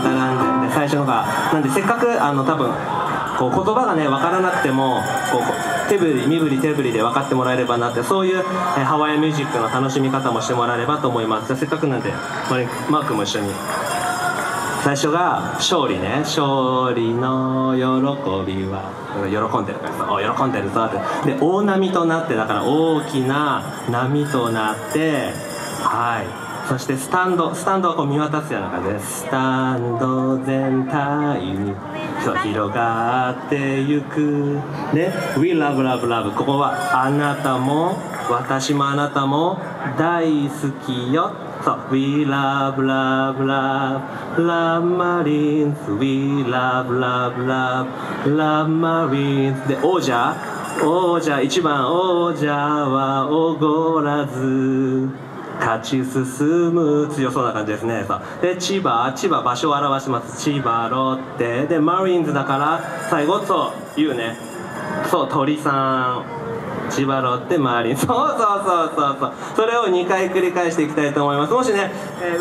タンタランで最初のがなんでせっかくあの多分こう言葉がね分からなくてもこう手振り身振り手振りで分かってもらえればなってそういう、えー、ハワイミュージックの楽しみ方もしてもらえればと思いますじゃせっかくなんでマークも一緒に最初が勝利ね勝利の喜びは喜んでるからさ喜んでるぞってで大波となってだから大きな波となってはいそしてスタンドスタンドはこう見渡すような感じでスタンド全体に広がってゆく。ね。We love love love ここはあなたも私もあなたも大好きよ。そう。We love love love love marines We love love love love marines で王者。王者。一番王者はおごらず。勝ち進む強そうな感じですね。さで千葉千葉場所を表します。千葉ロッテ。でマリーンズだから最後そう言うね。そう鳥さん。千葉ロッテマリンそうそうそうそうそう。それを2回繰り返していきたいと思います。もしね、えー